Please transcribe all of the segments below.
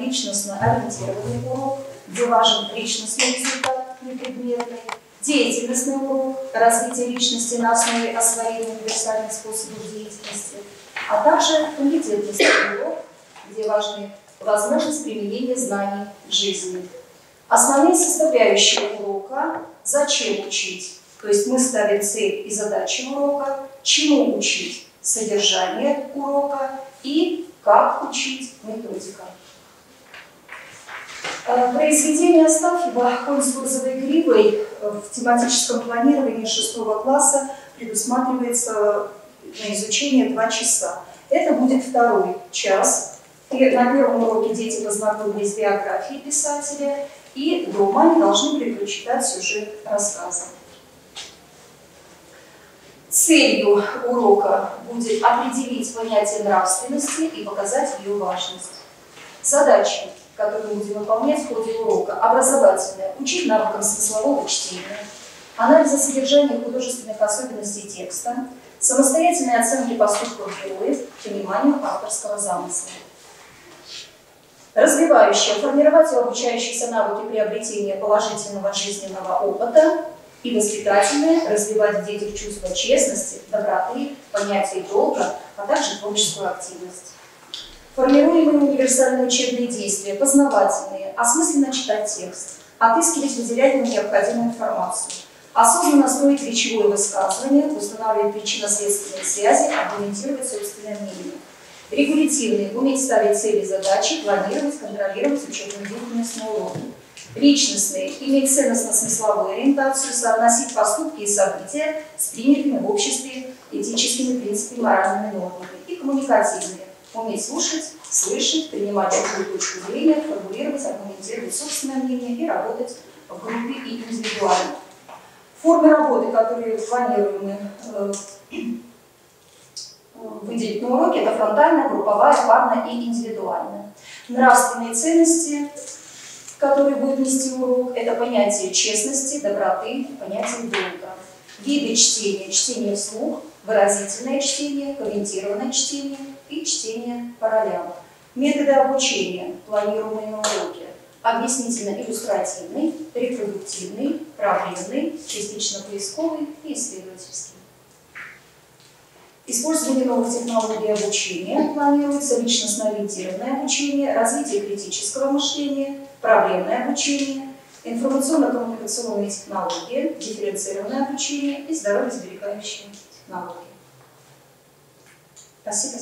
личностно ориентированный урок, где важен личностный результат, не предметный, деятельностный урок, развитие личности на основе освоения универсальных способов деятельности, а также компетентностный урок, где важны возможность применения знаний в жизни. Основные составляющие урока – зачем учить, то есть мы ставим цель и задачи урока, чему учить, содержание урока и как учить методика. Э, произведение Астафьева «Конь с гривой» в тематическом планировании шестого класса предусматривается на изучение два часа. Это будет второй час. На первом уроке дети познакомились с биографией писателя, и дома они должны были прочитать сюжет рассказа. Целью урока будет определить понятие нравственности и показать ее важность. Задачи, которые мы будем выполнять в ходе урока, образовательные, учить навыкам смыслового чтения, анализа содержания художественных особенностей текста, самостоятельной оценки поступков героев, пониманию авторского замысла. Развивающая, формировать и обучающиеся навыки приобретения положительного жизненного опыта, и воспитательное, развивать в детях чувство честности, доброты, понятие долга, а также творческую активность. Формируемые универсальные учебные действия, познавательные, осмысленно читать текст, отыскивать, выделять необходимую информацию, осознанно строить речевое высказывание, устанавливать причинно-следственные связи, аргументировать собственное мнение. Регулятивные, уметь ставить цели задачи, планировать, контролировать учебную деятельность на уроке личностные, иметь ценностно-смысловую ориентацию, соотносить поступки и события с принятыми в обществе этическими принципами, моральными нормами. И коммуникативные, уметь слушать, слышать, принимать другую точку зрения, формулировать, аргументировать собственное мнение и работать в группе и индивидуально. Формы работы, которые планируем э, выделить на уроке, это фронтальная, групповая, парная и индивидуальная. Нравственные ценности, который будет нести урок, это понятие честности, доброты, понятие долга. Виды чтения, чтение вслух, выразительное чтение, комментированное чтение и чтение по. Методы обучения, планируемые на уроке, объяснительно-иллюстративный, репродуктивный, проблемный, частично поисковый и исследовательский. Использование новых технологий обучения планируется личностно-ориентированное обучение, развитие критического мышления, проблемное обучение, информационно-коммуникационные технологии, дифференцированное обучение и здоровье-сберегающие технологии. Así que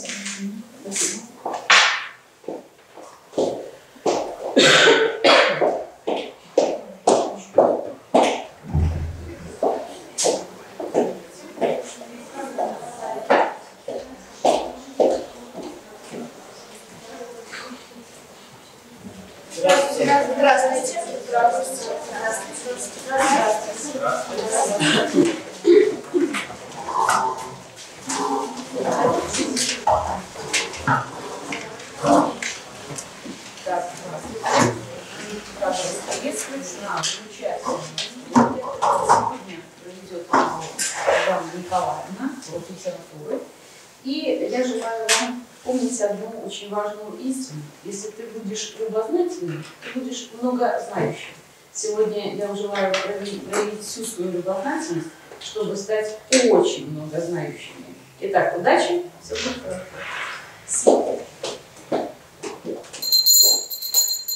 Спасибо за внимание. Спасибо. чтобы стать очень многознающими. Итак, удачи, все будет хорошо.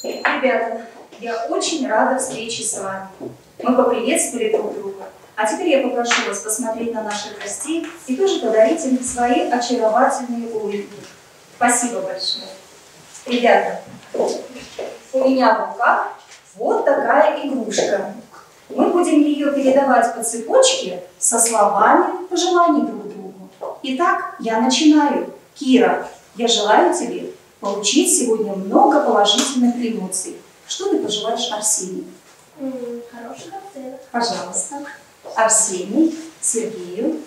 Ребята, я очень рада встрече с вами. Мы поприветствовали друг друга. А теперь я попрошу вас посмотреть на наших гостей и тоже подарить им свои очаровательные улыбки. Спасибо большое. Ребята, у меня в руках вот такая игрушка. Мы будем ее передавать по цепочке со словами пожеланий друг другу. Итак, я начинаю. Кира, я желаю тебе получить сегодня много положительных эмоций. Что ты пожелаешь Арсению? Хороших оценок. Пожалуйста. Арсений, Сергею.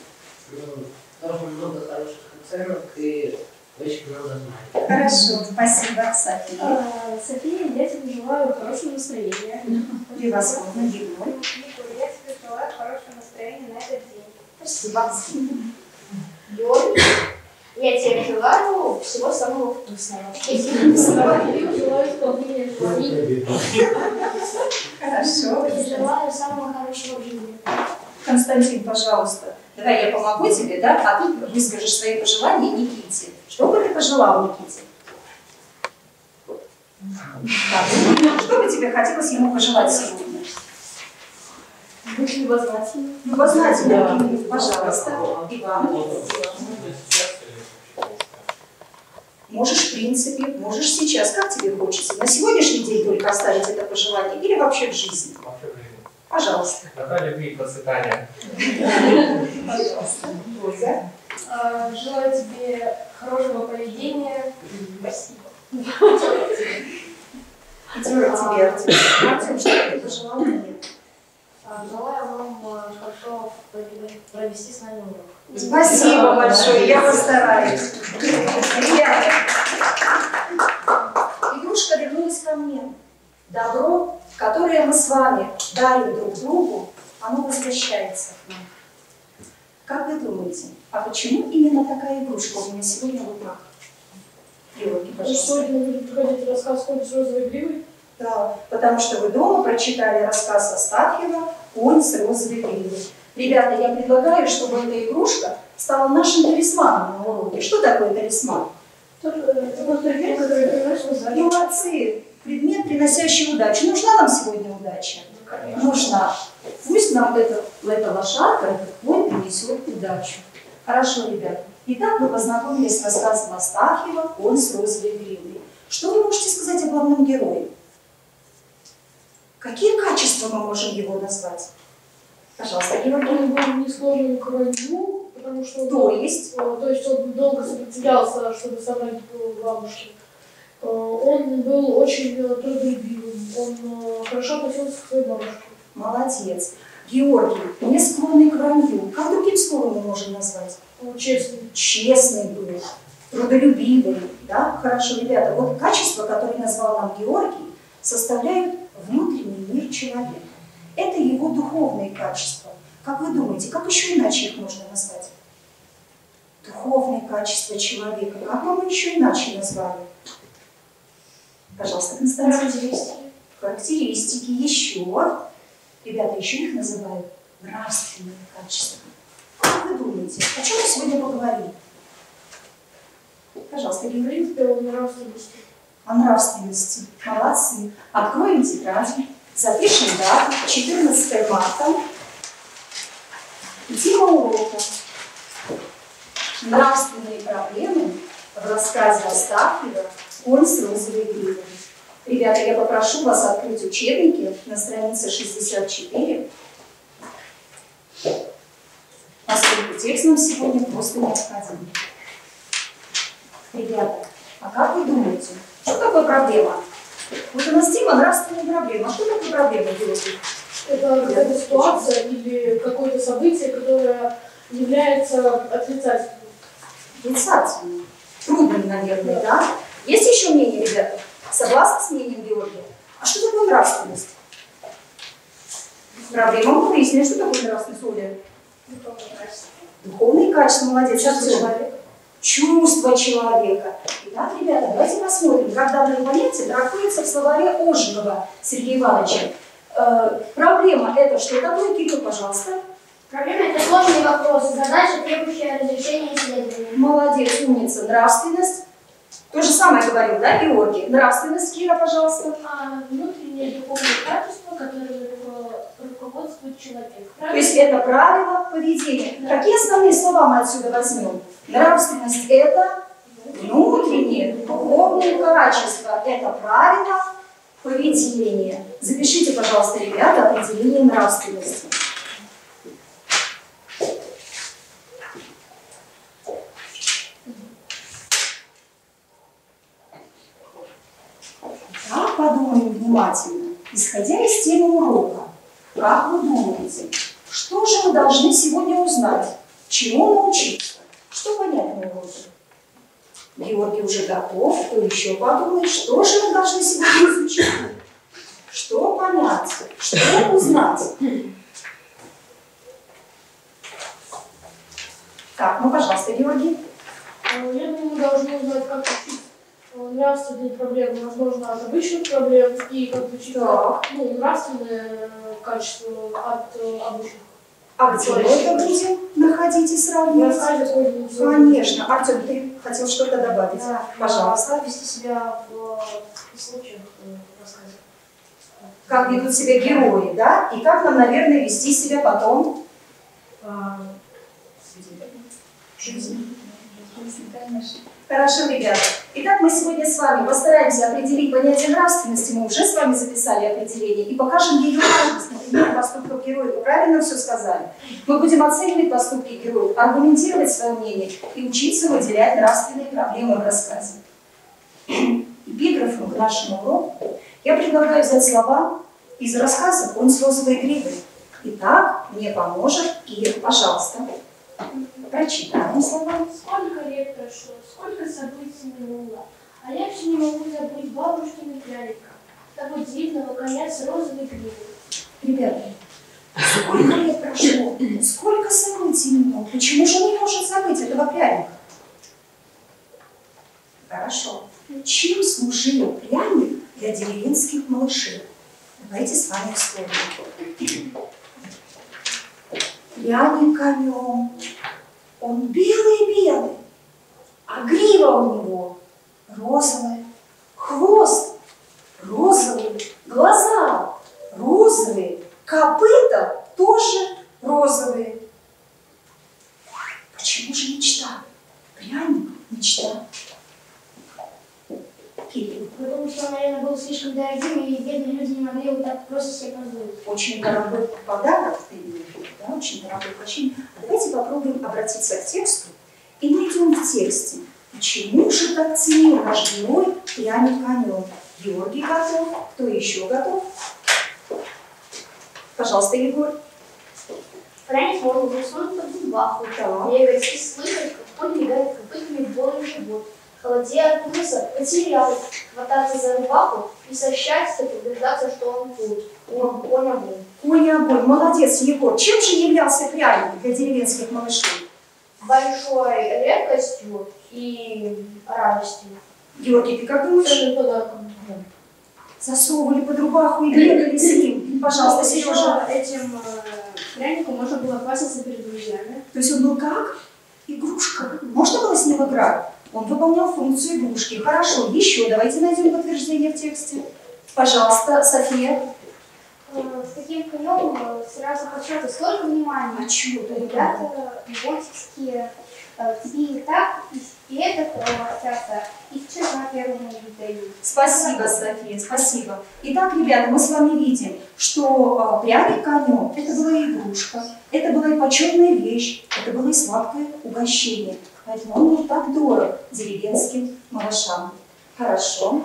Много хороших оценок и очень много знаний. Хорошо, спасибо, София. А, София, я тебе желаю хорошего настроения. Превосходно, Егор. Я тебе желаю хорошего настроения на этот день. Спасибо. Георгий, Я тебе желаю всего самого вкусного. Желаю исполнения желаний. Хорошо. Желаю самого хорошего в жизни. Константин, пожалуйста, давай я помогу тебе, да, а ты выскажешь свои пожелания Никите. Что бы ты пожелал Никите? Так, что бы тебе хотелось ему пожелать сегодня? Быть любознательным. Любознательно, пожалуйста, и вам. Можешь, в принципе, можешь сейчас, как тебе хочется. На сегодняшний день только оставить это пожелание или вообще в жизни? Вообще в жизни. Пожалуйста. Добра любви и процветания. Пожалуйста. Ольга. А, Желаю тебе хорошего поведения. Спасибо. Идем тебе, Артем. Что ты пожелал мне? А, Желаю вам э, хорошо прове- провести с нами урок. Спасибо большое, я постараюсь. Ребята, игрушка вернулась ко мне. Добро, которое мы с вами дали друг другу, оно возвращается к нам. Как вы думаете, а почему именно такая игрушка у меня сегодня в руках? Георгий, пожалуйста. Сегодня будет проходить рассказ «Конь с розовой гривой». Да, потому что вы дома прочитали рассказ Астафьева «Конь с розовой гривой». Ребята, я предлагаю, чтобы эта игрушка стала нашим талисманом на уроке. Что такое талисман? Такой предмет, который приносит. Молодцы! Предмет, приносящий удачу. Нужна нам сегодня удача? Нужна. Пусть нам эта, эта лошадка, этот конь принесет удачу. Хорошо, ребята. Итак, вы познакомились с рассказом Астафьева «Конь с розовой гривой». Что вы можете сказать о главном герое? Какие качества мы можем его назвать? Пожалуйста, Георгий. Он был не склонен к вранью, потому что он То есть, Э, То есть он долго сопротивлялся, чтобы собрать э, бабушки. Э, Он был очень э, трудолюбивым, он э, хорошо относился к своей бабушке. молодец. Георгий, не склонный к вранью. Как другим словом мы можем назвать? Честный. честный был, трудолюбивый, да, хорошо, ребята, вот качества, которые назвал нам Георгий, составляют внутренний мир человека. Это его духовные качества. Как вы думаете, как еще иначе их можно назвать? Духовные качества человека. Как бы мы еще иначе назвали? Пожалуйста, Константин. Характеристики. Характеристики еще. Ребята, еще их называют нравственные качества. Как вы думаете, о чем мы сегодня поговорим? Пожалуйста, Георгий. он нравственности. О нравственности. Молодцы. Откроем тетради, запишем дату, 14 марта. Тема урока. Нравственные проблемы в рассказе Астафьева «Конь с розовой гривой». Ребята, я попрошу вас открыть учебники на странице 64. Поскольку текст нам сегодня просто необходим. Ребята, а как вы думаете, что такое проблема? Вот у нас тема нравственная проблема. А что такое проблема, Георгий? Это какая-то ситуация или какое-то событие, которое является отрицательным. Отрицательно. Трудным, наверное, да? Есть еще мнение, ребята? Согласны с мнением Георгия? А что такое нравственность? Проблема мы выяснили, что такое нравственность, Оля? Духовные качества, молодец. Артем. Человек. чувство человека. Итак, ребята, давайте посмотрим, как данное понятие трактуется в словаре Ожегова Сергея Ивановича. Э, проблема – это что такое, Кирилл, пожалуйста? Проблема – это сложный вопрос, задача, требующая разрешения исследования. Молодец, умница. Нравственность. То же самое говорил, да, Георгий? Нравственность, Кира, пожалуйста. А, внутреннее духовное качество, которое руководствует человек. То есть это правило поведения. Какие основные слова мы отсюда возьмем? Нравственность – это внутреннее духовное качество. Это правило поведения. Запишите, пожалуйста, ребята, определение нравственности. Так, подумаем внимательно. Исходя из темы урока, как вы думаете, что же мы должны сегодня узнать? Чему научиться? Что понять на уроке? Георгий уже готов, кто еще подумает, что же мы должны сегодня изучить? Что понять? Что узнать? Так, ну, пожалуйста, Георгий. Я думаю, мы должны узнать, как лечить э, нравственные проблемы, возможно, от обычных проблем, и как лечить Так. ну, нравственные э, качества от э, обычных. А где мы это будем находить и сравнивать? Конечно. Артем, ты хотел что-то добавить? Да, Пожалуйста. Как вести себя в э, случаях рассказа. Как ведут себя герои, да? И как нам, наверное, вести себя потом А, в жизни. Хорошо, ребята. Итак, мы сегодня с вами постараемся определить понятие нравственности. Мы уже с вами записали определение и покажем ее важность. Например, поступков героев. Вы правильно все сказали? Мы будем оценивать поступки героев, аргументировать свое мнение и учиться выделять нравственные проблемы в рассказе. Эпиграфом к нашему уроку я предлагаю взять слова из рассказа «Конь с розовой гривой». Итак, мне поможет Ира, пожалуйста. Прочитаем слова. Сколько лет прошло, сколько событий минуло, а я все не могу забыть бабушкины пряника, того дивного коня с розовой гривой. Ребята, сколько лет прошло, сколько событий минуло, почему же не может забыть этого пряника? Хорошо. Чем служил пряник для деревенских малышей? Давайте с вами вспомним. Пряник конем. Он белый-белый, а грива у него розовая, хвост розовый, глаза розовые, копыта тоже розовые. Почему же мечта? Пряник – мечта. Кирилл, Потому что он, наверное, был слишком дорогим, и бедные люди не могли его так просто себе позволить. очень дорогой подарок ты имеешь да, очень дорогой. А давайте попробуем обратиться к тексту и найдем в тексте, почему же так ценил наш герой пряник конем. Георгий готов, кто еще готов? Пожалуйста, Егор. Пряник может засунуть под рубаху, Так. бегать и слышать, как он легает копытами в голый живот. Холодея от ужаса, потерял, хвататься за рубаху и со счастья убеждаться, что он тут. Он, он огонь. Ой, огонь, молодец, Егор. Чем же являлся пряник для деревенских малышей? Большой редкостью и радостью. Георгий, ты как думаешь? Подарком. Засовывали под рубаху и бегали с ним. Пожалуйста, Сережа. Этим пряником можно было хвастаться перед друзьями. То есть он был как игрушка. Можно было с ним играть? Он выполнял функцию игрушки. Хорошо, еще давайте найдем подтверждение в тексте. Пожалуйста, София. Э, С таким конем э, сразу хочу столько внимания. А чего ты Ребята ботевские э, и так, и, это хотятся, и в честно первому дают. Спасибо, София, спасибо. Итак, ребята, мы с вами видим, что пряник конем – это была игрушка, это была и почетная вещь, это было и сладкое угощение. Поэтому он был так дорог деревенским малышам. Хорошо.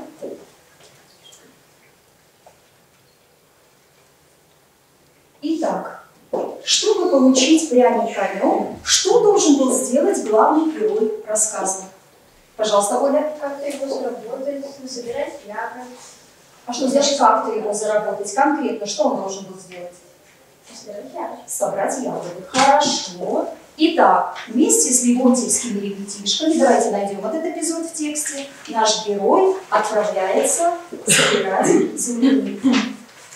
Итак, чтобы получить пряник конем, что должен был сделать главный герой рассказа? Пожалуйста, Оля. Как-то его заработать, собирать ягод, А что значит как-то его заработать? Конкретно, что он должен был сделать? собирать ягод. Собрать ягоды. Хорошо. Итак, вместе с левонтьевскими ребятишками, давайте найдем этот эпизод в тексте, наш герой отправляется собирать землянику.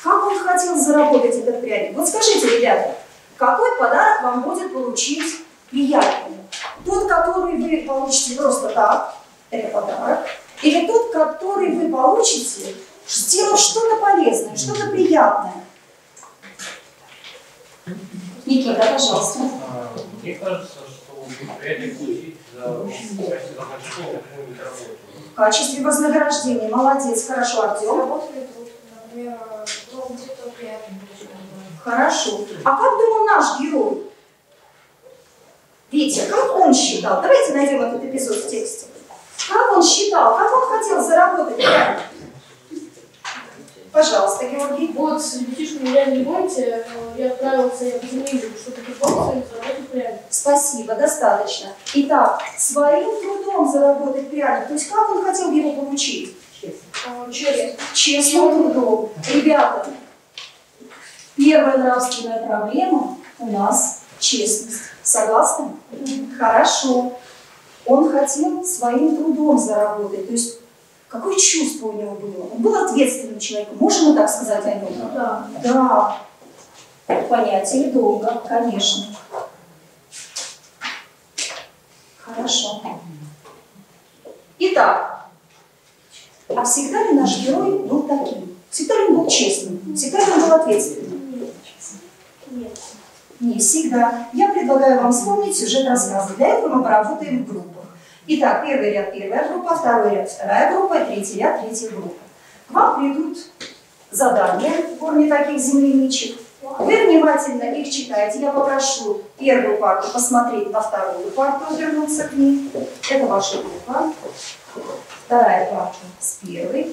Как он хотел заработать этот пряник? Вот скажите, ребята, какой подарок вам будет получить приятный? Тот, который вы получите просто так, это подарок, или тот, который вы получите, сделав что-то полезное, что-то приятное? Никита, пожалуйста. Мне кажется, что предприятие получить за. В качестве вознаграждения. Молодец. Хорошо, Артем. Работали тут, например, где-то приятно. Хорошо. А как думал наш герой? Витя, как он считал? Давайте найдем этот эпизод в тексте. Как он считал? Как он хотел заработать? Пожалуйста, Георгий. Вот с ребятишками я не помните, я отправился, я позанимался, что-то припомнил, и заработал пряник. Спасибо, достаточно. Итак, своим трудом заработать пряник. То есть как он хотел его получить? А, Честно. Честным трудом. Ребята, первая нравственная проблема у нас честность. Согласны? Хорошо. Он хотел своим трудом заработать. То есть какое чувство у него было? Он был ответственным человеком. Можем мы так сказать о нем? Да. Да. Понятие долга, конечно. Хорошо. Итак, а всегда ли наш герой был таким? Всегда ли он был честным? Всегда ли он был ответственным? Нет. Не всегда. Я предлагаю вам вспомнить сюжет рассказа. Для этого мы поработаем в группах. Итак, первый ряд первая группа, второй ряд вторая группа, третий ряд третья группа. К вам придут задания в форме таких земляничек. Вы внимательно их читаете. Я попрошу первую парту посмотреть на вторую парту, вернуться к ней. Это ваша группа. Вторая парта с первой.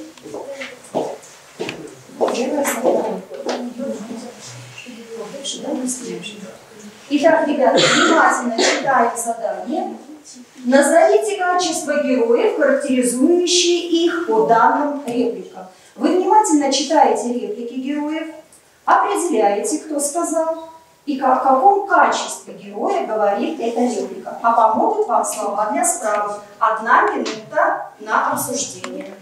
Первая с. Итак, ребята, внимательно читаем задание. Назовите качества героев, характеризующие их по данным репликам. Вы внимательно читаете реплики героев, определяете, кто сказал, и ка- в каком качестве героя говорит эта реплика. А помогут вам слова для справок. Одна минута на обсуждение.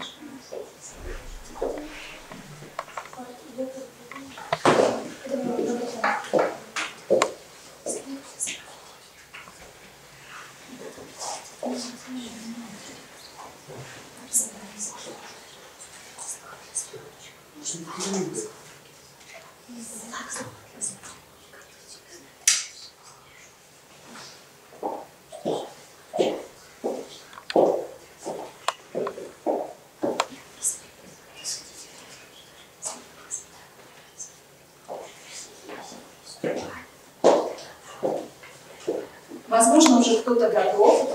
Возможно, уже кто-то готов.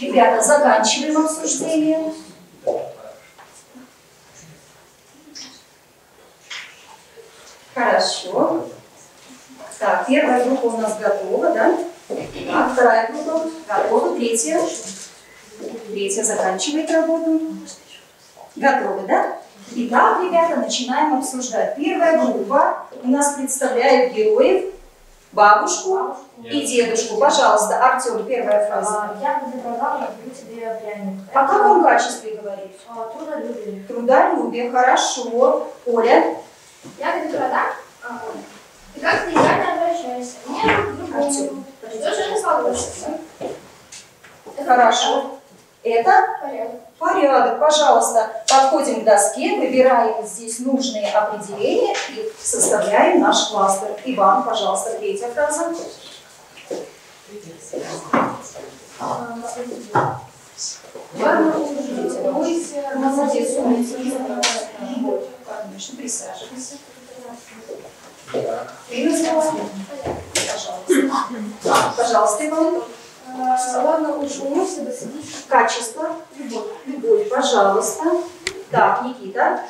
Ребята, заканчиваем обсуждение. Хорошо. Так, первая группа у нас готова, да? Так, вторая группа готова, третья. Третья заканчивает работу. Готовы, да? Итак, ребята, начинаем обсуждать. Первая группа у нас представляет героев, бабушку и дедушку. Пожалуйста, Артем, первая фраза. А, Я где продам, я куплю тебе пряник. О каком качестве говорит? А, Трудолюбие. Трудолюбие, хорошо. Оля, Я где продам? А, ой. Ты как-то идеально обращаешься. Мне другому. Артем, Ты тоже не согласишься. хорошо. Это Порядок. Порядок, пожалуйста. Подходим к доске, выбираем здесь нужные определения и составляем наш кластер. Иван, пожалуйста, третья фраза. Молодец. Конечно, присаживайся. Пожалуйста. Пожалуйста, Иван. А, Ладно, лучше умойся, да садись. Качество. Любовь. Любовь, пожалуйста. Так, Никита.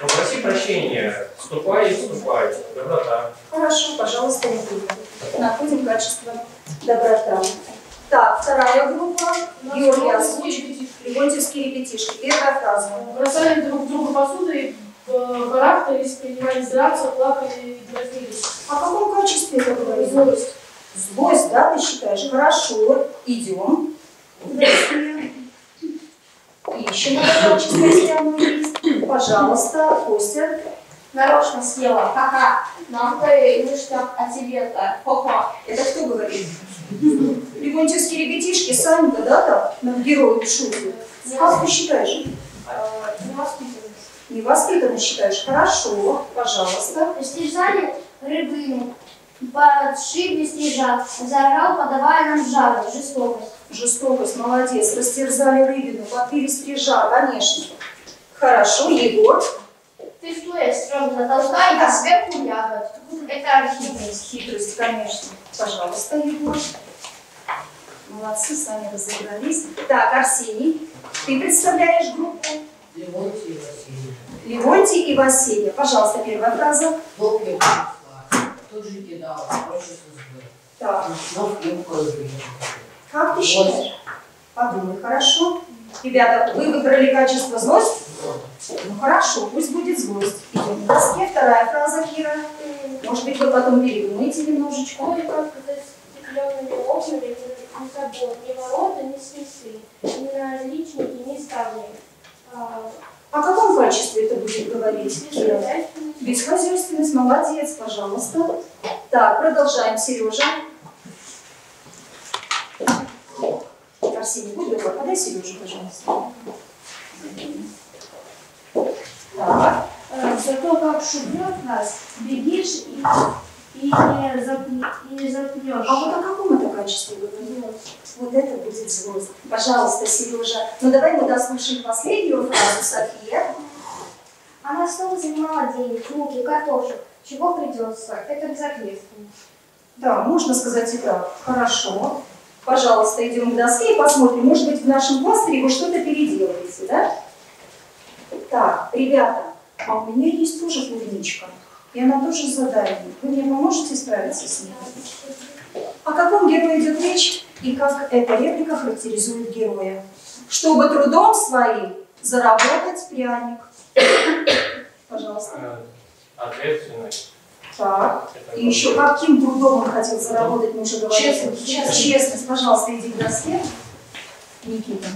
Попроси прощения. Ступай и ступай. Доброта. Хорошо, пожалуйста, Никита. Находим качество доброта. Так, вторая группа. Георгий озвучит. Легонтьевские ребятишки. Первая фраза. Бросали друг друга посудой, э, барахтались, принимались драться, плакали и дразнились. О каком качестве это говорит? Злость. Злость, да, ты считаешь? Хорошо. Идем. Ищем качество, если оно есть. Пожалуйста, Костя. Нарочно съела. Ха-ха. Нам то и ништяк, а тебе-то. Хо-хо. Это кто говорит? Легонтьевские ребятишки, Санька, да, там, над героем шутит. Как ты считаешь? Невоспитанность. Невоспитанно считаешь? Хорошо, пожалуйста. Стрижали рыбину. Подшибли стрижат. Заорал, подавая нам жару. Жестокость. Жестокость, молодец. Растерзали рыбину, попили стрижа, конечно. Хорошо, Егор. Ты что, я стрёмно должна и сверху ягод. Это хитрость. Хитрость, конечно. Пожалуйста, Егор. Молодцы, сами разобрались. Так, Арсений, ты представляешь группу. Левонтий и Василий. Левонтий и Василий. Пожалуйста, первая фраза. Я принесла. Тут же кидала, проще сузбы. Так, Но в кем козырь. как ты считаешь? Подумай, хорошо. Ребята, вы выбрали качество злость? Ну хорошо, пусть будет злость. Идем к доске. Вторая фраза, Кира. Может быть, вы потом передумаете немножечко. Только за стекленными окнами не забор, ни ворота, ни снесли, ни наличники, ни ставни. О каком качестве это будет говорить, Кира? бесхозяйственность, молодец, пожалуйста. Так, продолжаем, Сережа. Арсений, будь добр, подай Сережу, пожалуйста. Так, Э, Зато как шубет нас, бегишь и, и, не, и не запнешь. а вот о каком это качестве вы? Вот это будет злость. Пожалуйста, Сережа. Ну давай мы дослушаем последнюю фразу, София. Она снова занимала денег, муки, картошек. Чего придется? Это безответственно. Да, можно сказать и так. Хорошо. Пожалуйста, идем к доске и посмотрим. Может быть, в нашем кластере вы что-то переделаете, да? Так, ребята, а у меня есть тоже клубничка. И она тоже с заданием. Вы мне поможете справиться с ней? О каком герое идет речь и как эта реплика характеризует героя? Чтобы трудом своим заработать пряник. Пожалуйста. Э, Ответственность. Так. Это И еще каким трудом он хотел заработать, мы уже говорили. Честность, честность. Честность, пожалуйста, иди к доске. Никита.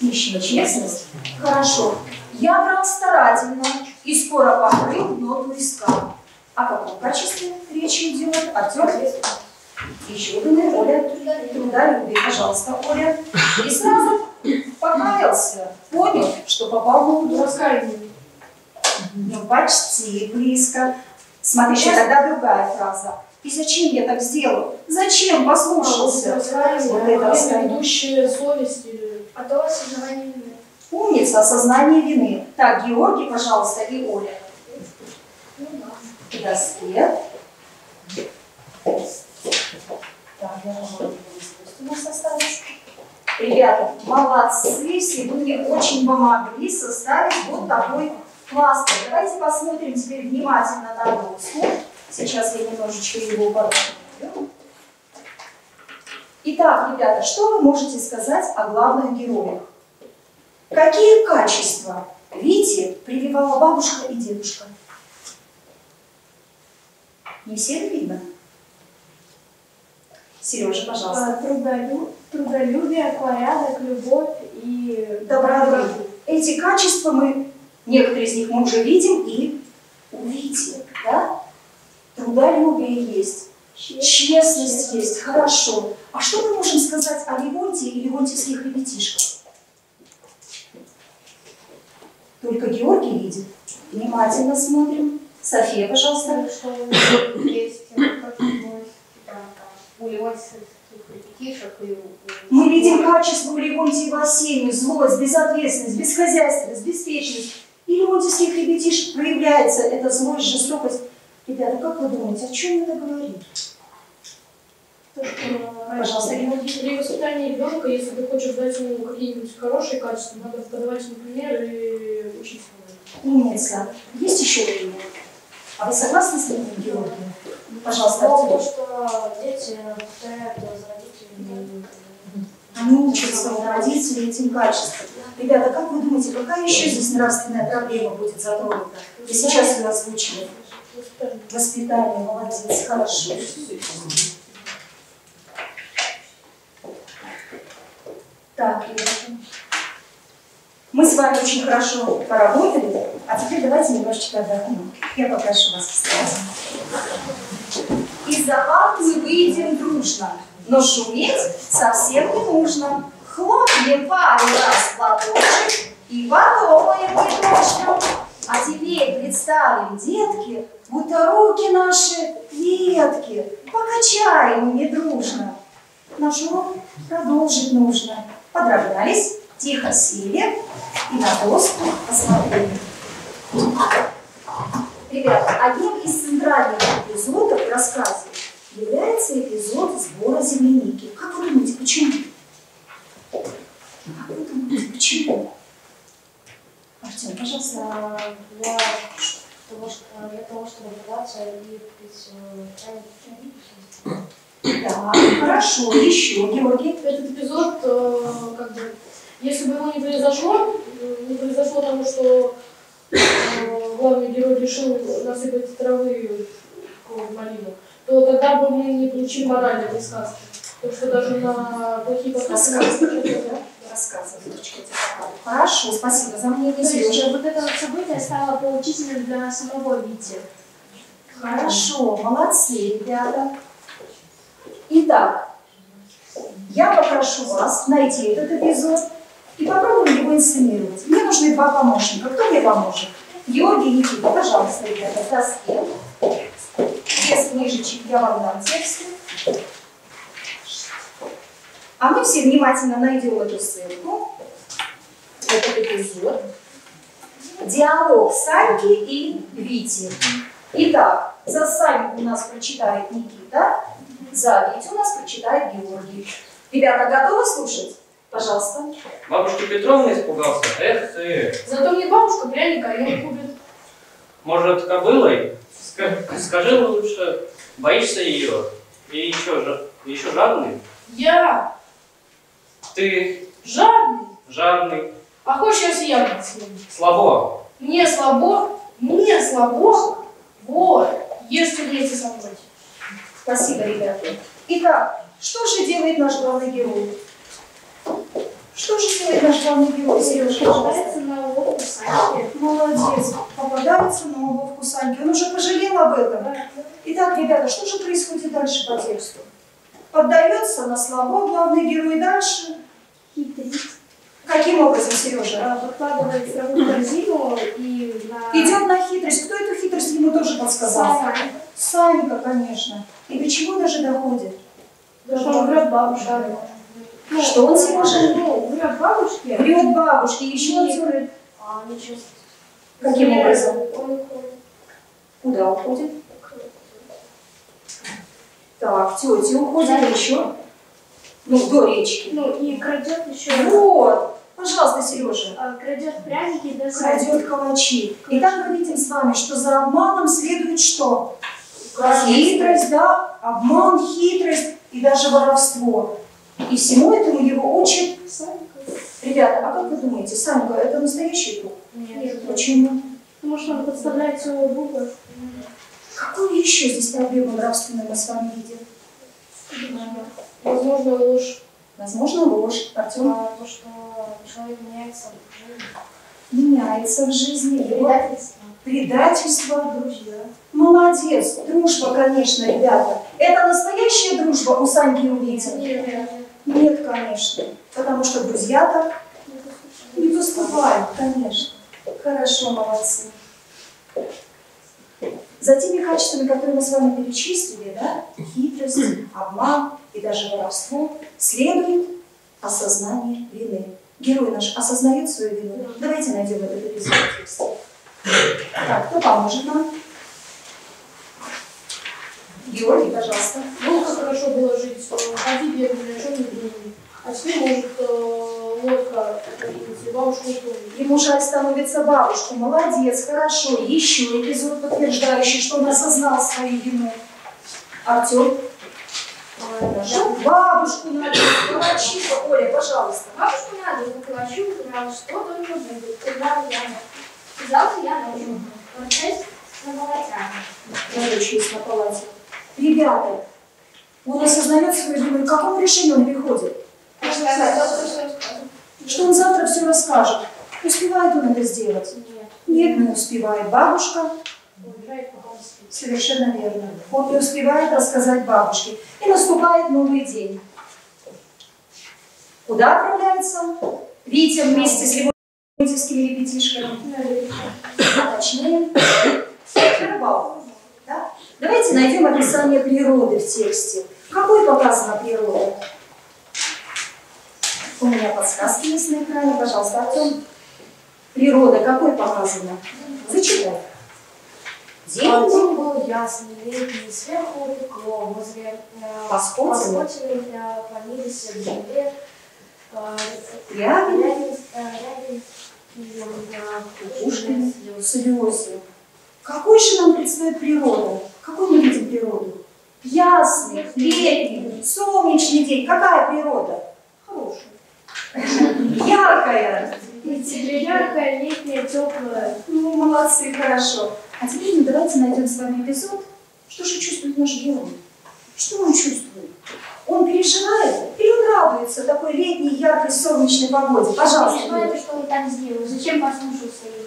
Ищем честность. Хорошо. Я брал старательно и скоро покрыл дно туиска. О каком качестве речь идет? Артем? Еще один Оля. Трудолюбие, пожалуйста, Оля. И сразу покаялся. Понял, что попал в. Раскаяние. Ну, почти близко. Смотри, еще тогда другая фраза. И зачем я так сделал? Зачем послушался? Раскаяние. Вот это. Ведущая совесть или... Осознавание вины. Умница, осознание вины. Так, Георгий, пожалуйста, и Оля. Да. К доске. Так, я у нас осталось. Ребята, молодцы, мне очень помогли составить вот такой кластер. Давайте посмотрим теперь внимательно на доску. Сейчас я немножечко его подготовлю. Итак, ребята, что вы можете сказать о главных героях? Какие качества Вите прививала бабушка и дедушка? Не все это видно? Сережа, пожалуйста. А, трудолю- Трудолюбие, порядок, любовь и Доброту. Эти качества мы, некоторые из них мы уже видим и увидим, да? Трудолюбие есть, честность есть, хорошо. А что мы можем сказать о Левонте и левонтьевских ребятишках? Только Георгий видит. Внимательно смотрим. София, пожалуйста. Что есть. Мы видим качество у Левонтия Васению, злость, безответственность, бесхозяйственность, беспечность. И левонтьевских ребятишек проявляется эта злость, жестокость. Ребята, как вы думаете, о чем это говорит? Пожалуйста. При воспитании ребенка, если ты хочешь дать ему какие-нибудь хорошие качества, надо подавать ему пример и учить его. Умница. Есть еще время? А вы согласны с этим, Георгий? Пожалуйста, То, Артем. что дети повторяют за родителями. Они учатся у родителей этим качествам. Ребята, как вы думаете, какая еще здесь нравственная проблема будет затронута? Вы сейчас ее озвучили. Воспитание, молодец, хорошо. Так, ребята. Мы с вами очень хорошо поработали, а теперь давайте немножечко отдохнем. Я попрошу вас встать. Из запах мы выйдем дружно, но шуметь совсем не нужно. Хлопнем пару раз в ладоши и подумаем немножко. А теперь представим, детки, будто руки наши ветки, покачаем ими дружно. Наш урок продолжить нужно. Подравнялись, тихо сели и на доску посмотрели. Ребята, одним из центральных эпизодов в рассказе является эпизод сбора земляники. Как вы думаете, почему? Как вы думаете, почему? Артем, пожалуйста. Для того, что- для того, чтобы бодаться и правильным. Да, хорошо. Еще, Георгий. Этот эпизод, э, как бы, если бы его не произошло, э, не произошло того, что э, главный герой решил насыпать травы в малину, то тогда бы мы не получили морали этой сказки. Потому что даже на плохие тебе покажу. Хорошо, спасибо за мнение, То есть Сережа. вот это вот событие стало поучительным для самого Вити. Хорошо, молодцы, ребята. Итак, я попрошу вас найти этот эпизод и попробуем его инсценировать. Мне нужны два помощника. Кто мне поможет? Георгий Никита, пожалуйста, ребята, к доске. Без книжечек я вам дам тексты. А мы все внимательно найдем эту ссылку, этот эпизод. Диалог Саньки и Вити. Итак, за Саньку у нас прочитает Никита, за Витю у нас прочитает Георгий. Ребята, готовы слушать? Пожалуйста. Бабушки Петровны испугался? Эх ты. Зато мне бабушка пряника не купит. Может, кобылой? Ска- скажи лучше, боишься ее? И еще, жа- еще жадный? Я Ты жадный. жадный. А хочешь, я съем съем? Слабо. Мне слабо, мне слабо. Вот, ешьте вместе со мной. Спасибо, ребята. Итак, что же делает наш главный герой? Что же делает наш главный герой, Сережа? Попадается на уловку Саньки. Молодец. Попадается на уловку Саньки. Он уже пожалел об этом. Итак, ребята, что же происходит дальше по тексту? Поддается на слабо главный герой дальше. Хитрит. Каким образом, Сережа? Подкладывает траву в корзину и на... Идет на хитрость. Кто эту хитрость ему тоже подсказал? Саня. Санька, конечно. И до чего даже доходит? Да что он врет бабушке. Ну, Что он, Сережа? Ну, врет бабушке. Врет бабушке, еще И- один. А, ничего. Каким образом? Он уходит. Куда уходит? Так, тетя уходит, а еще? Ну, до речки. Ну, и крадет еще... Вот. Пожалуйста, Сережа. а, Крадет пряники для Сани. Крадет калачи. Итак, мы видим с вами, что за обманом следует что? Хитрость, да? Обман, хитрость и даже воровство. И всему этому его учит Санька. Ребята, а как вы думаете, Санька, это настоящий друг? Нет. Почему? Потому что он подставляет своего друга. Какую еще здесь проблему нравственную мы с вами видим? Возможно, ложь. Возможно, ложь. Артем А, то, что человек меняется в жизни. меняется в жизни. его Предательство. Предательство, друзья. Молодец. Дружба, конечно, ребята. Это настоящая дружба у Саньки и у Вити? Нет. Нет, конечно. Потому что друзья так не поступают, конечно. Хорошо, молодцы. За теми качествами, которые мы с вами перечислили, да, хитрость, обман и даже воровство, следует осознание вины. Герой наш осознает свою вину. Давайте найдем этот эпизод в тексте. Так, кто поможет нам? Георгий, пожалуйста. Ну, как хорошо было жить. э, Ходи бедный, ни о чем не думай. А теперь может э, лодка и бабушку утонет. Ему жаль становится бабушку. Молодец, хорошо. Еще эпизод, подтверждающий, что он осознал свою вину. Артем, что бабушку надо, калачи, Оля, пожалуйста. Бабушку надо за калачу, потому что должно будет. Когда я Завтра я должен прочесть на. Я учусь на палате. Ребята, он осознает свою вину. И к какому решению он приходит? Что он завтра все расскажет. Успевает он это сделать? Нет. Нет, не успевает. Бабушка спит. Совершенно верно. Он не успевает рассказать бабушке. И наступает новый день. Куда отправляется? Витя вместе с левантьевскими ребятишками. А точнее, на рыбалку. Да? Давайте найдем описание природы в тексте. Какой показана природа? У меня подсказки есть на экране. Пожалуйста, Артем. Природа какой показана? Зачитай. День был ясный, летний, сверху пекло, возле паскотины клонились к земле, э, рядом. э, Пушкин, слезы. Какой же нам предстоит природа? Какой мы видим природу? Ясный, летний, солнечный день. Какая природа? Хорошая. Яркая. Яркая, летняя, теплая. Ну, молодцы, хорошо. А теперь ну, давайте найдем с вами эпизод. Что же чувствует наш герой? Что он чувствует? Он переживает или он радуется такой летней, яркой, солнечной погоде? Пожалуйста, Что Кирилл. это, что он так сделал? Зачем послушался их?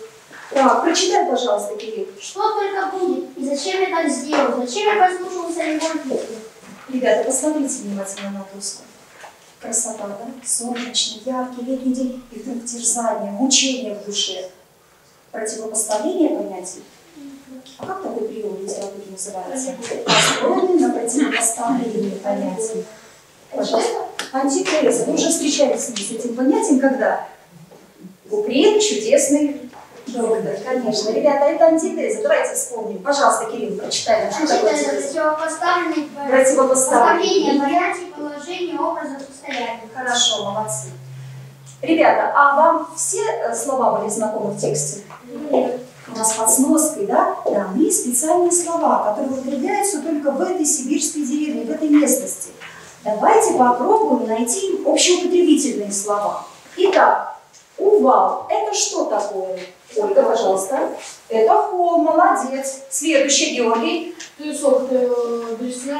Так, прочитай, пожалуйста, Кирилл. Что только будет? И зачем я так сделал? Зачем я послушался его песни? Ребята, посмотрите внимательно на доску. Красота, да? Солнечный, яркий летний день. И вдруг терзание, мучение в душе. Противопоставление понятий. А как такой прием в литературе называется? Построенный на противопоставлении понятий. Пожалуйста. Антитеза. Вы уже встречались с этим понятием, когда? Упрек, чудесный доктор. Конечно. Ребята, это антитеза. Давайте вспомним. Пожалуйста, Кирилл, прочитай нам, что такое противопоставленные Противопоставление. понятий, положений, образов, состояний. Хорошо, молодцы. Ребята, а вам все э, слова были знакомы в тексте? У нас под сноской, да? Даны специальные слова, которые употребляются только в этой сибирской деревне, в этой местности. Давайте попробуем найти общеупотребительные слова. Итак, увал – это что такое? Ольга, пожалуйста. Это холм, молодец. Следующий, Георгий. Э,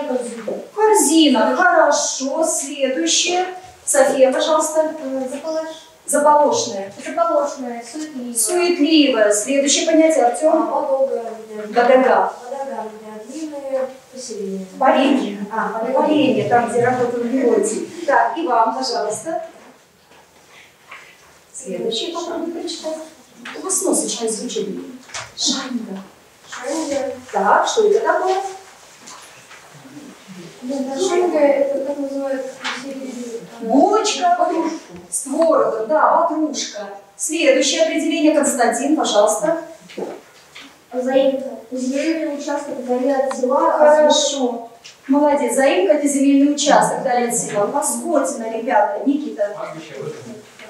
корзина. Корзина, хорошо. Следующее. София, пожалуйста. Заполож... Заполошная. Заполошная, суетливая. Суетливая. Следующее понятие, Артем. Подолгая. Гадага. Водога. Длинные поселения. Варенье. А, Варенье, там, где работал Георгий. Так, и вам, пожалуйста. Следующее попробуй прочитать. У вас из учебника. Шанга. Шанга. Так, что это такое? Шанга это как называют Булочка с да, ватрушка. Следующее определение, Константин, пожалуйста. Заимка. Земельный участок вдали от села. Хорошо. Молодец. Заимка – это земельный участок, далее от села. Паскотина, ребята. Никита.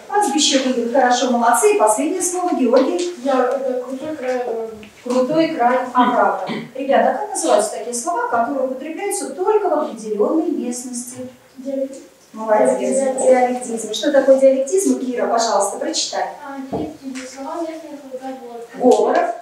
Пастбище выйдут. Хорошо, молодцы. И последнее слово, Георгий. Я, это крутой край. Крутой край оврага. Ребята, как называются такие слова, которые употребляются только в определенной местности? Молодец. Диалектизм. Что такое диалектизм, Кира? Пожалуйста, прочитай. А. Говоров.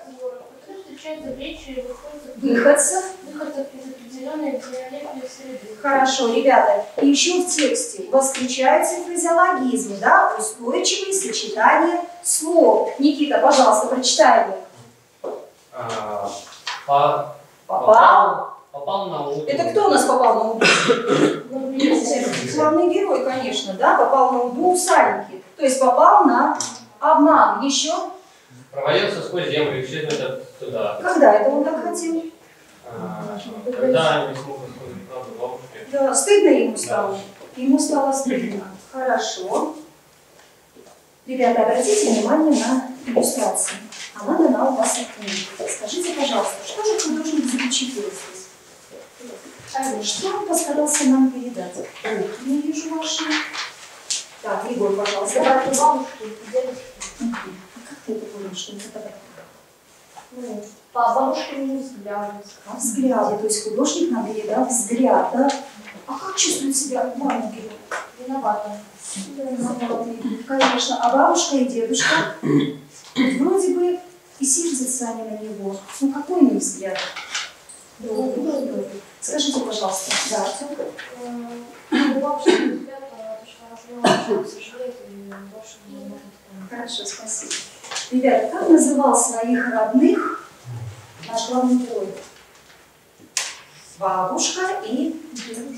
Выходят Выходцев. выходов из определенной диалектной среды. Хорошо, ребята. И еще в тексте у вас встречаются фразеологизмы, да, устойчивые сочетания слов. Никита, пожалуйста, прочитай его. А, по- Попал. Попал на утро. Это кто у нас попал на уду? Главный герой, конечно, да, попал на уду в сальники. То есть попал на обман. Еще? Провалился сквозь землю и исчезнет оттуда. Когда это он так хотел? А, когда не смог рассказать правду бабушке. Да, стыдно ему стало. Ему стало стыдно. Хорошо. Ребята, обратите внимание на иллюстрацию. Она дана у вас в книге. Скажите, пожалуйста, что же художник запечатлел здесь? Что он постарался нам передать? Руки не вижу ваши. Так, Егор, пожалуйста. Бабушки, дедушки. А как ты это понял, что это такое? Ну, по бабушкиным взглядам. А взгляды, то есть художник нам передал взгляд, да? А как чувствует себя герой? Виновата. Виноватый, Конечно, а бабушка и дедушка вроде бы и сердятся они на него. Ну какой у них взгляд? Добрый. Скажите, пожалуйста, да, Артем? Э, а, не может помочь. Хорошо, спасибо. Ребята, как называл своих родных наш главный герой? Бабушка и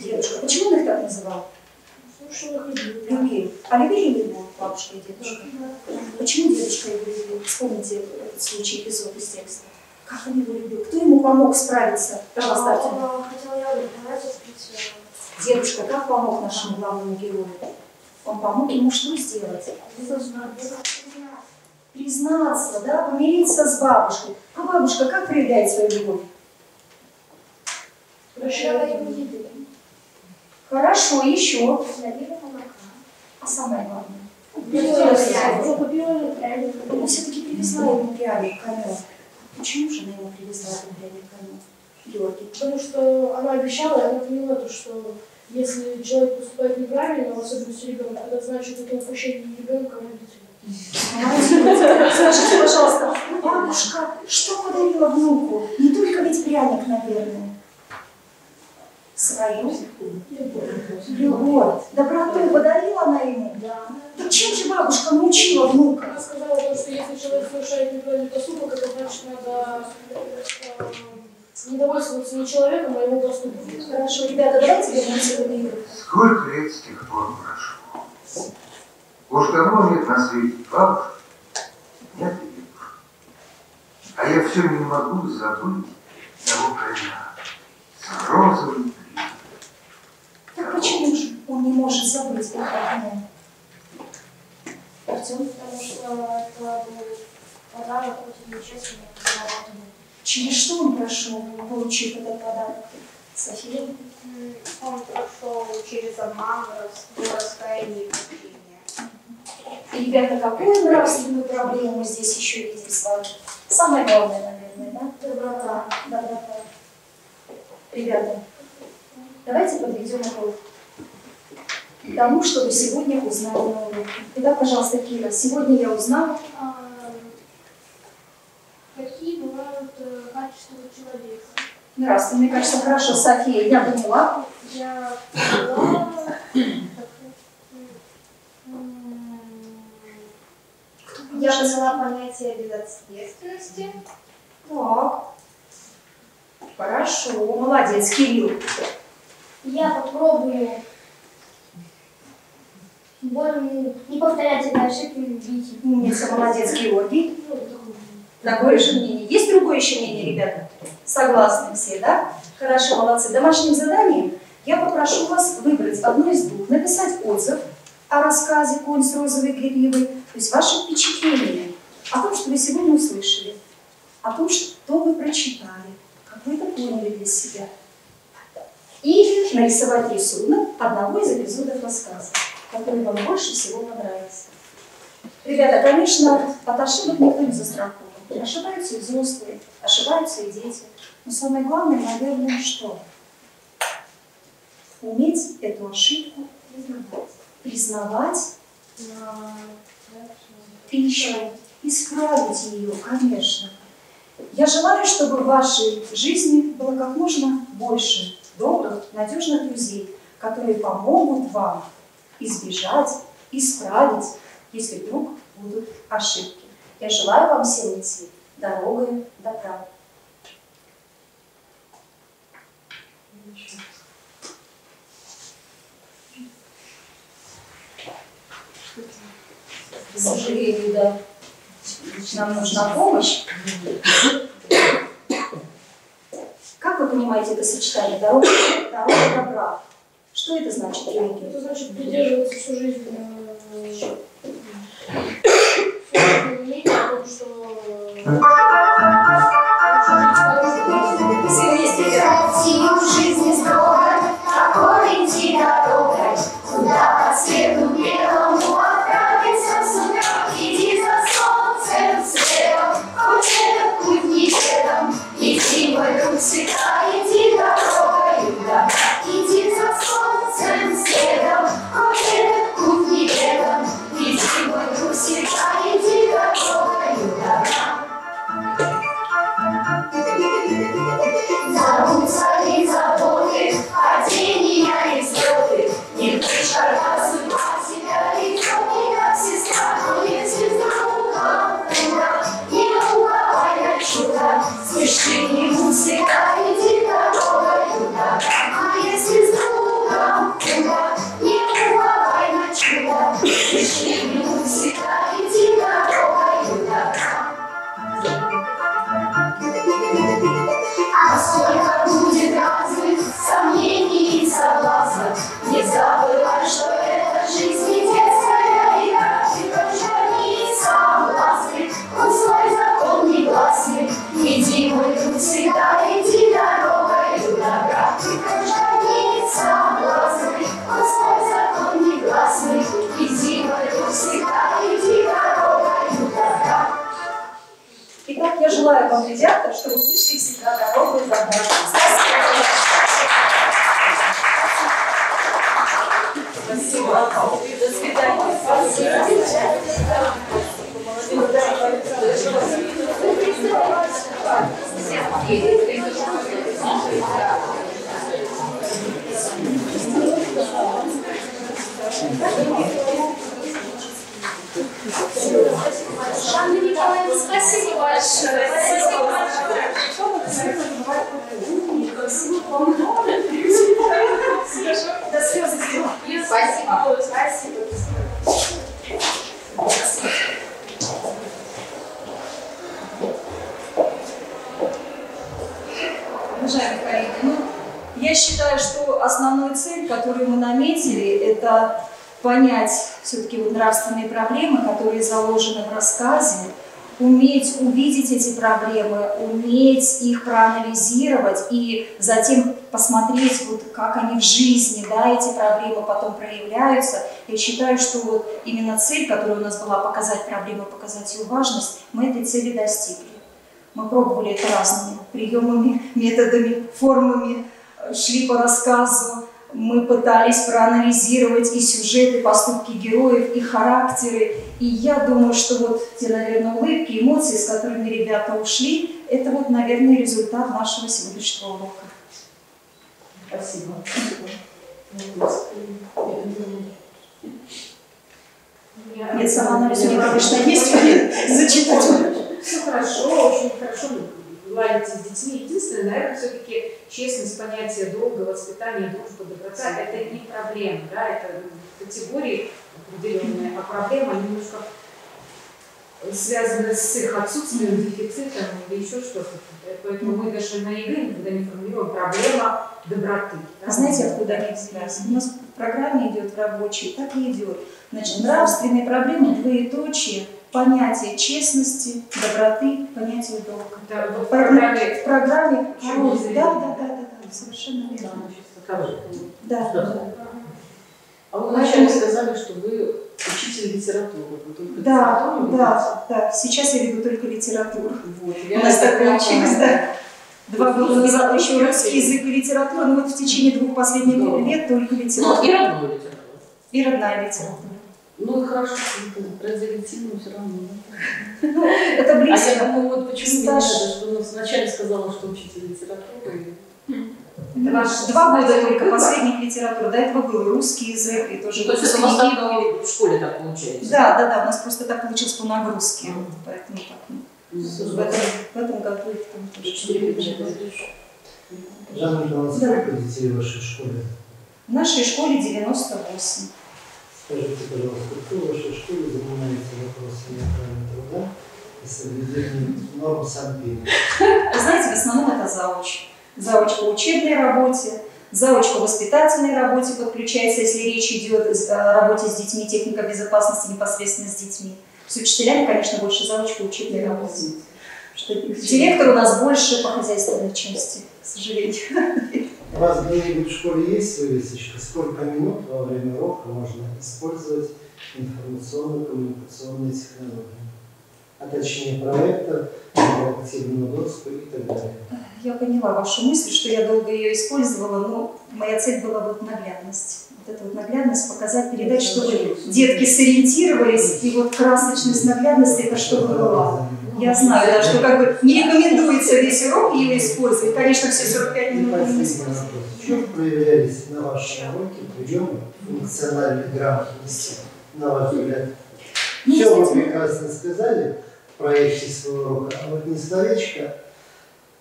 дедушка. Почему он их так называл? Слушай, их любил. Любил. А любили его бабушка и дедушка? Почему дедушка его любил? Вспомните этот случай, эпизод из текста. Как он его любил? Кто ему помог справиться? Понравиться, спить. Дедушка как помог нашему главному герою? Он помог ему что сделать? Признаться, да, помириться с бабушкой. А бабушка как проявляет свою любовь? Прощала ему еды. Хорошо, еще. А самое главное? Пряник. Она все-таки привезла ему пряник коню. Почему же она ему привезла пряник коню? Георгий. Потому что она обещала, и она поняла, то, что если человек поступает неправильно, в особенности ребенок, это значит это упущение ребенка родителей. Скажите, пожалуйста, бабушка что подарила внуку? Не только ведь пряник, наверное. Свою любовь, доброту подарила она ему? Да. Так чем же бабушка научила внука? Она сказала, то, что если человек совершает неправильный поступок, это значит надо э, не довольствоваться не человеком, а его поступком. Хорошо, ребята, давайте вернемся в игры. Сколько лет с тех пор прошло? Уж давно нет на свете бабушки, нет и дедушки. А я все не могу забыть того коня с розовым почему же он не может забыть этого дня? Артем, Потому что это был подарок очень нечестный. через что он прошел, получив этот подарок? София? Он прошел через обман, рас- раскаяние и прощение. И, ребята, какую нравственную проблему здесь еще видим с вами? Самое главное, наверное, да? Доброта. Доброта. Ребята, давайте подведем итог тому, что вы сегодня узнали на уроке. Итак, пожалуйста, Кира, сегодня я узнала, А, Какие бывают э, качества человека? нравственные качества, хорошо, София, я поняла. Я я поняла понятие безответственности. Так. Хорошо, молодец, Кирилл. Я попробую более не повторять эти ошибки любить. Умница, молодец, Георгий. Такое же мнение. Есть другое еще мнение, ребята? Согласны все, да? Хорошо, молодцы. Домашним заданием я попрошу вас выбрать одно из двух, написать отзыв о рассказе «Конь с розовой гривой», то есть ваше впечатление о том, что вы сегодня услышали, о том, что вы прочитали, как вы это поняли для себя. Или нарисовать рисунок одного из эпизодов рассказа, который вам больше всего понравился. Ребята, конечно, от ошибок никто не застрахован. Ошибаются и взрослые, ошибаются и дети. Но самое главное, наверное, что? Уметь эту ошибку признавать. И еще исправить ее, конечно. Я желаю, чтобы в вашей жизни было как можно больше добрых, надежных друзей, которые помогут вам избежать, исправить, если вдруг будут ошибки. Я желаю вам всем идти дорогой добра. К сожалению, да, нам нужна помощь. Понимаете это сочетание дорога, дорога добра? Что это значит, Георгий? Это значит придерживаться всю жизнь э, всю жизнь мнения о том, что спасибо. Спасибо. Уважаемые коллеги, ну, я считаю, что основную цель, которую мы наметили, это понять все-таки вот нравственные проблемы, которые заложены в рассказе, уметь увидеть эти проблемы, уметь их проанализировать и затем посмотреть, вот, как они в жизни, да, эти проблемы потом проявляются. Я считаю, что вот именно цель, которая у нас была показать проблемы, показать ее важность, мы этой цели достигли. Мы пробовали это разными приемами, методами, формами, э, шли по рассказу, мы пытались проанализировать и сюжеты, поступки героев, и характеры. И я думаю, что вот те, наверное, улыбки, эмоции, с которыми ребята ушли, это вот, наверное, результат нашего сегодняшнего урока. Спасибо. Нет, у меня, конечно, есть, зачитать. Все хорошо, очень хорошо ладите с детьми. Единственное, наверное, все-таки честность понятия долга, воспитания, дружба, доброта – это не проблема, да, это категории определенные, а проблема немножко связана с их отсутствием, дефицитом или еще что-то. Поэтому мы даже на ЕГЭ никогда не формулируем проблема доброты. да. Знаете, откуда они связаны? У нас в программе идет в рабочей, так и идет. Значит, нравственные проблемы, двоеточие, понятие честности, доброты, понятие долга. Да, вот в программе, в программе Чего да, да, да, да, да, совершенно верно. Да, да. А вы вначале сказали, что вы учитель литературы. Вы только Да, литературу да, да. Сейчас я веду только литературу. Вот. У нас так получилось, да. Два года назад еще русский язык и литература, но вот в течение двух последних лет только Ну, и литература. родную литературу. И родная литература. Ну и хорошо, разделительно все равно. да. Это А я близко. думаю, вот почему мне надо, что ну, вначале сказала, что учитель литературы. и- Это ваш два года только последних литератур. До этого был русский язык и тоже То есть это у вас так в школе так получается? Да, да, да, у нас просто так получилось по нагрузке. Поэтому так. ну, Ну, В этом, году их там тоже Четыре. Жанна Николаевна, сколько детей в вашей школе? В нашей школе 98. Скажите, пожалуйста, кто в вашей школе занимается вопросами охраны труда и соблюдением норм санпина? Знаете, в основном это зауч. Зауч по учебной работе, зауч по воспитательной работе подключается, если речь идет о работе с детьми, техника безопасности непосредственно с детьми. С учителями, конечно, больше зауч по учебной работе. Что директор у нас больше по хозяйственной части, к сожалению. У вас где-нибудь в школе есть вывесочка, сколько минут во время урока можно использовать информационно-коммуникационные технологии? А точнее проектор, интерактивную доску и так далее. Я поняла вашу мысль, что я долго ее использовала, но моя цель была вот наглядность. Вот эта вот наглядность показать, передать, чтобы детки сориентировались, и вот красочность наглядности это чтобы была. Я знаю, да, что как бы не рекомендуется весь урок ее использовать. Конечно, все 45 минут не вопрос. В чем проявлялись на вашем уроке приемы функциональной грамотности, на ваш взгляд? Ну, Все вы прекрасно сказали в проекте своего урока, а вот не словечко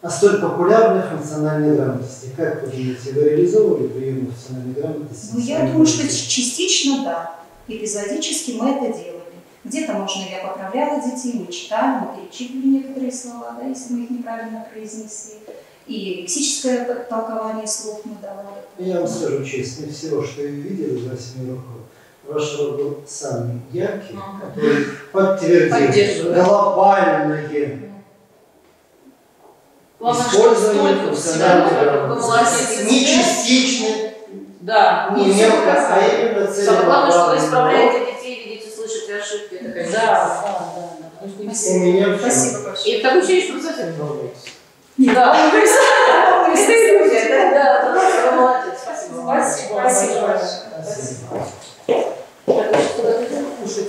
о столь популярной функциональной грамотности. Как вы думаете, вы реализовывали приемы функциональной грамотности? Ну, я думаю, что частично да. Эпизодически мы это делали. Где-то, можно, я поправляла детей, мы читали, мы перечитывали некоторые слова, да, если мы их неправильно произнесли. И лексическое толкование слов мы давали. Я вам скажу честно, из всего, что я видел за 7 уроков, ваш урок был самый яркий, который подтвердил глобальное Главное, использование молодец. Не частично, Да, не мелко, а именно Самое главное, что вы целенаправленно. исправляете ошибки. Да, да, да. Спасибо. У большое. И такое ощущение, что вы совсем не Да, вы да? Да, да, вы молодец. Спасибо. Спасибо. Спасибо. Спасибо. Спасибо.